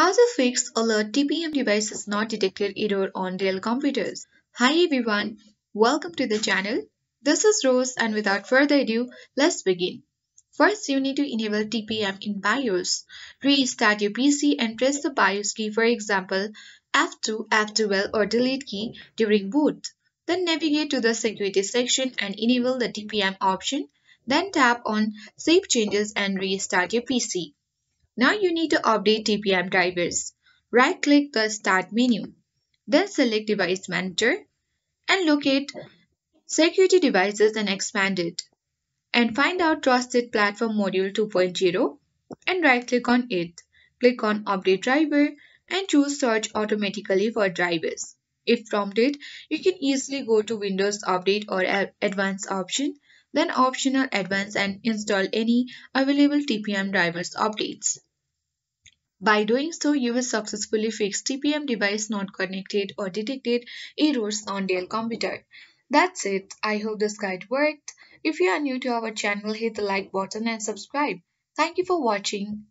How to fix alert TPM devices not detected error on Dell computers. Hi everyone, welcome to the channel. This is Rose and without further ado, let's begin. First, you need to enable TPM in BIOS. Restart your PC and press the BIOS key for example F2, F12 or delete key during boot. Then navigate to the security section and enable the TPM option. Then tap on Save Changes and restart your PC. Now you need to update TPM drivers. Right click the Start menu. Then select Device Manager and locate Security Devices and expand it. And find out Trusted Platform Module 2.0 and right click on it. Click on Update Driver and choose Search automatically for drivers. If prompted, you can easily go to Windows Update or Advanced option then optional advance and install any available TPM drivers updates. By doing so, you will successfully fix TPM device not connected or detected errors on Dell computer. That's it. I hope this guide worked. If you are new to our channel, hit the like button and subscribe. Thank you for watching.